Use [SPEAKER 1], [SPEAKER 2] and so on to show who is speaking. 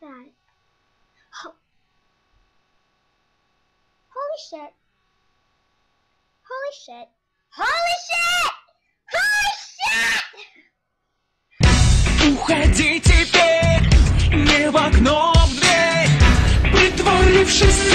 [SPEAKER 1] that? Ho- Holy shit. Holy shit. Holy shit! Holy shit!
[SPEAKER 2] Уходи теперь, не в окно в дверь Притворившись